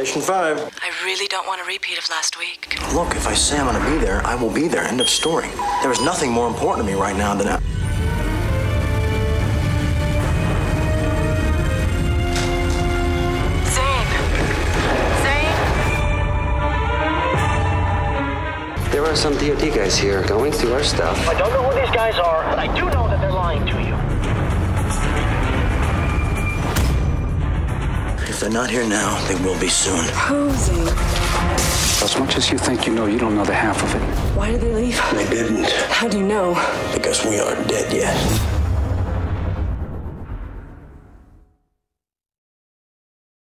Station 5. I really don't want a repeat of last week. Look, if I say I'm gonna be there, I will be there. End of story. There is nothing more important to me right now than. that. Zane! Zane! There are some DOD guys here going through our stuff. I don't know who these guys are, If they're not here now, they will be soon. Posing. As much as you think you know, you don't know the half of it. Why did they leave? They didn't, How do you know? because we aren't dead yet.